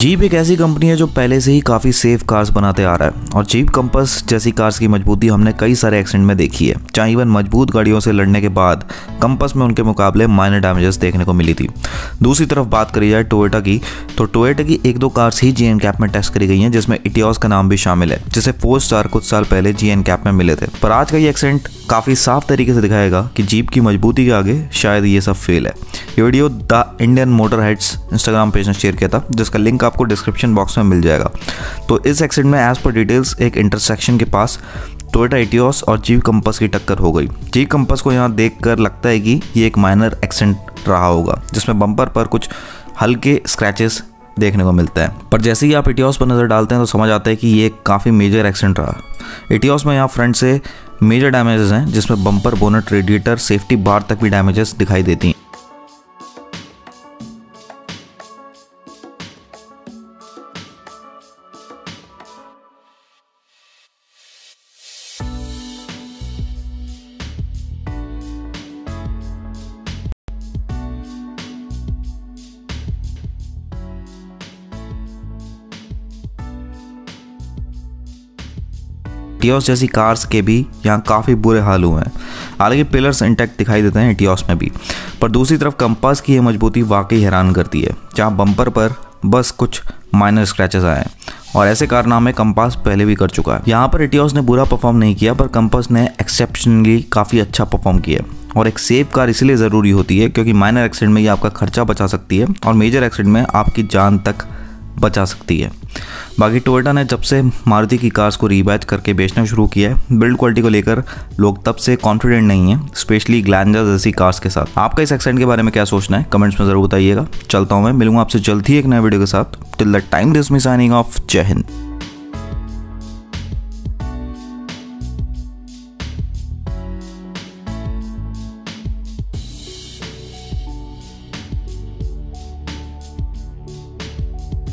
Jeep एक ऐसी company है जो पहले से ही काफ़ी सेफ़ कार्स बनाते आ रहा है। और जीप कंपस जैसी कार्स की मजबूती हमने कई सारे एक्सीडेंट में देखी है। चाहे इवन मज़बूत गाड़ियों से लड़ने के बाद कंपस में उनके मुकाबले माइनर डैमेजेस देखने को मिली थी। दूसरी तरफ़ बात करी जाए टोयोटा की तो टोयोटा की एक दो कार्स ही जीएन कैप में टेस्ट करी गई हैं, जिसमें इटियोस का नाम भी शामिल है, जिसे फोर स्टार कुछ साल पहले जीएन कैप में मिले थे। पर आज का ये एक्सीडेंट काफ़ी साफ़ तरीके से दिखाएगा कि जीप की मजबूती के आगे शायद ये सब फेल है। ये video the Indian motor heads Instagram page ने शेयर किया था, जिसका लिंक आपको डिस्क्रिप्शन बॉक्स में मिल जाएगा। तो इस एक्सीडेंट में एज पर डिटेल्स एक इंटरसेक्शन के पास टोयोटा एटियोस और जीप कंपस की टक्कर हो गई। जीप कंपस को यहाँ देख लगता है कि ये एक माइनर एक्सीडेंट रहा होगा, जिसमें बम्पर पर कुछ हल्के स्क्रैचेस देखने को मिलता है। पर जैसे ही आप इटियोस पर नज़र डालते हैं तो समझ आता है कि ये काफ़ी मेजर एक्सीडेंट रहा। इटियोस में यहाँ फ्रंट से मेजर डैमेजेस हैं, जिसमें bumper bonnet radiator safety bar तक भी डैमेजेस दिखाई देती हैं। टियोस जैसी कार्स के भी यहाँ काफ़ी बुरे हाल हुए हैं। हालाँकि पिलर्स इंटैक्ट दिखाई देते हैं टियोस में भी। पर दूसरी तरफ़ कंपास की ये मजबूती वाकई हैरान करती है, जहाँ बम्पर पर बस कुछ माइनर स्क्रैचेस आए हैं। और ऐसे कारनामे कंपास पहले भी कर चुका है। यहाँ पर इटियोस ने बुरा परफॉर्म नहीं किया, पर कंपास ने एक्सेप्शनली काफ़ी अच्छा परफॉर्म किया और एक सेफ़ कार इसलिए ज़रूरी होती है क्योंकि माइनर एक्सीडेंट में ये आपका खर्चा बचा सकती है और मेजर एक्सीडेंट में आपकी जान तक बचा सकती है। बाकी टोयोटा ने जब से मारुति की कार्स को रीबैच करके बेचना शुरू किया है बिल्ड क्वालिटी को लेकर लोग तब से कॉन्फिडेंट नहीं है स्पेशली ग्लैंडर जैसी कार्स के साथ। आपका इस एक्सीडेंट के बारे में क्या सोचना है? कमेंट्स में ज़रूर बताइएगा। चलता हूँ मैं, मिलूँगा आपसे जल्द ही एक नए वीडियो के साथ। Till the time this me signing off Jai Hind